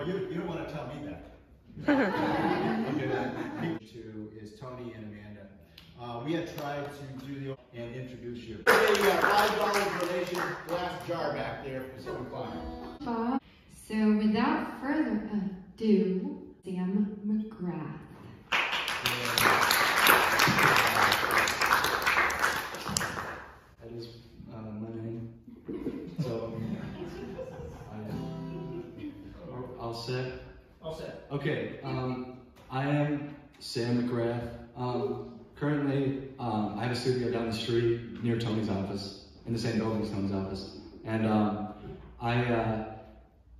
Well, you, you don't want to tell me that. okay, then. Two is Tony and Amanda. Uh, we had tried to do the and introduce you. A uh, five dollar donation glass jar back there for seven o'clock. So without further ado, Sam McGrath. Okay, um, I am Sam McGrath. Um, currently, um, I have a studio down the street near Tony's office, in the same building as Tony's office. And um, I uh,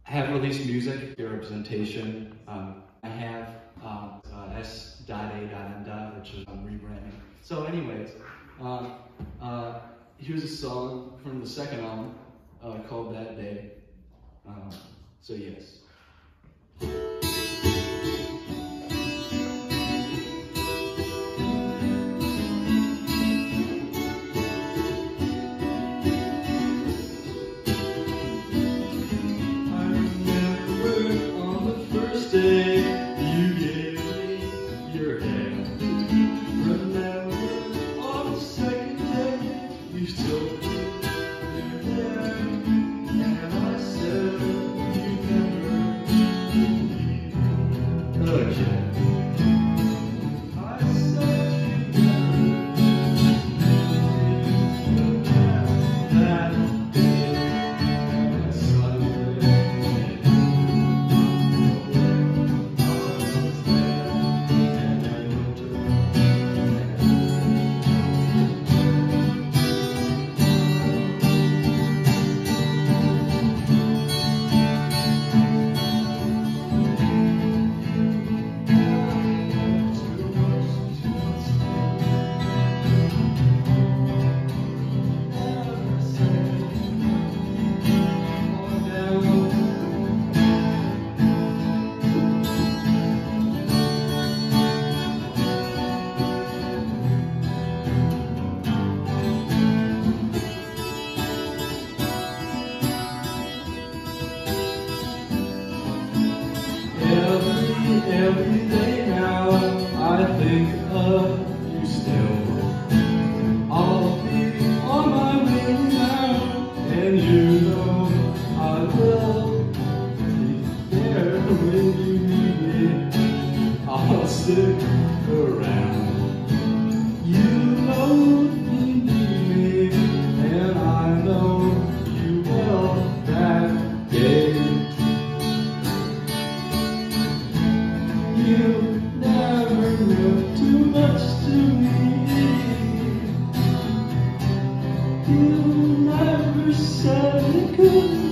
have released music, the representation. Um, I have uh, uh, S.A.M. which is um, rebranding. So anyways, uh, uh, here's a song from the second album uh, called That Day. Um, so yes. Think of you still. I'll be on my way now, and you know I will be there when you need me. I'll stick around. Said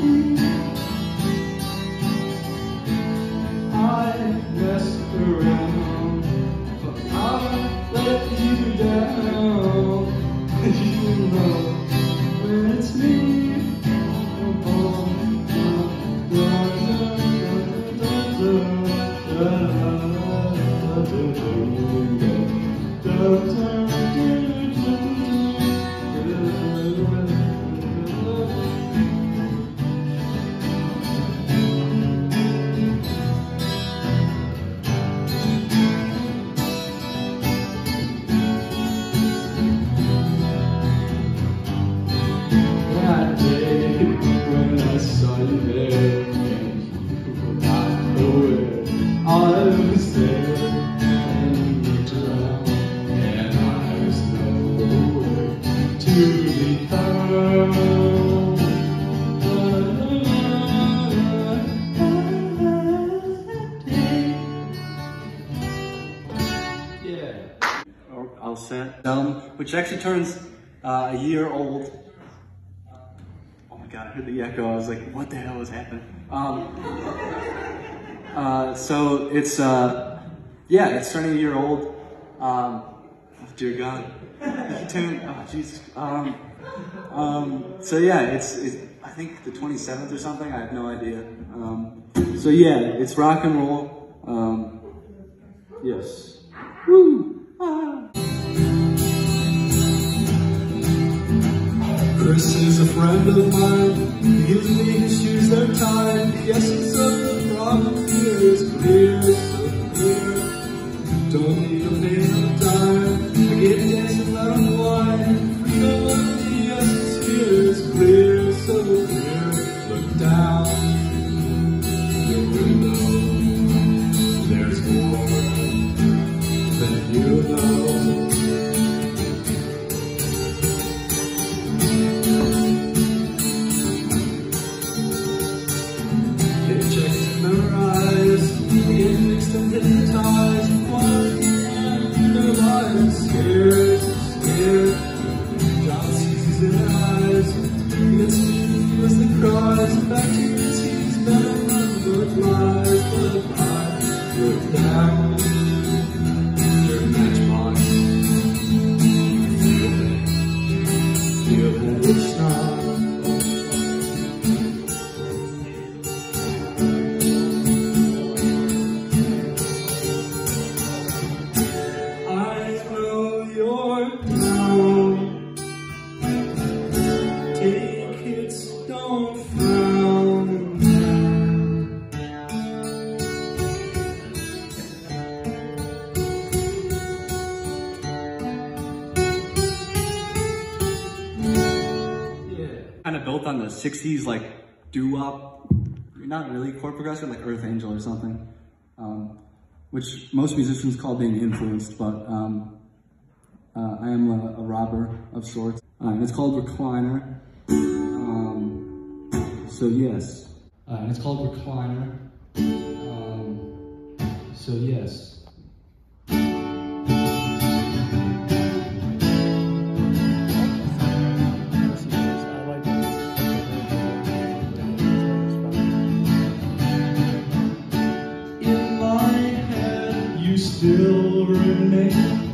I'll set. Which actually turns uh, a year old Oh my god, I heard the echo. I was like, what the hell is happening? Um, uh, so it's, uh, yeah, it's turning a year old. Um, oh, dear God. Turn, oh, Jesus. Um, um, so yeah, it's, it's, I think the 27th or something. I have no idea. Um, so yeah, it's rock and roll. Yes. Woo! Chris is a friend of mine, he's me, his shoes are tied, the essence of the problem. Here is clear. Just in the talk. The 60s, like, doo-wop, not really chord progression, like Earth Angel or something, um, which most musicians call being influenced, but um, uh, I am a, a, robber of sorts. Uh, and it's called Recliner. Um, so yes. Uh, and it's called Recliner. Um, so yes. Amen.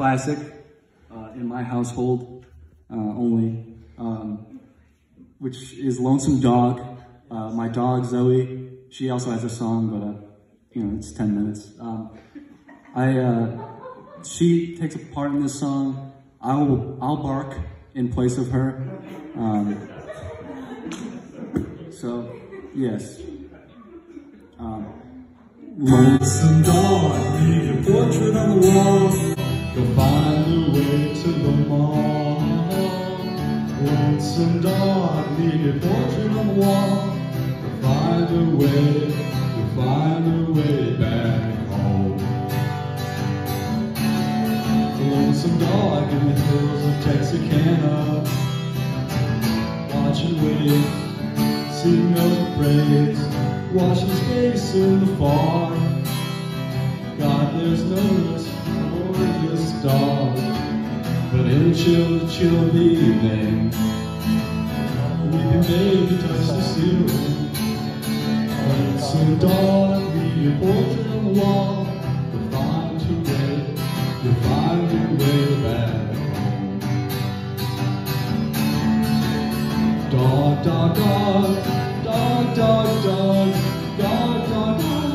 Classic uh, in my household uh, only, um, which is Lonesome Dog. Uh, my dog, Zoe, she also has a song, but, uh, you know, it's 10 minutes. Um, I, uh, she takes a part in this song. I'll, I'll bark in place of her. Um, so, yes. Um, Lonesome dog, need a portrait on the wall. Go find a way to the mall. Lonesome dog, leave your portrait on the wall. Go find a way, go find a way back home. Lonesome dog in the hills of Texarkana. Watch and wait, sing no praise. Watch his face in the fog. God, there's no rest dog, but in the chill, chill evening, weeping baby touch the ceiling. Some dog, leave your portrait on the wall, you'll find your way, you'll find your way back home. Dog, dog, dog, dog, dog, dog, dog, dog, dog.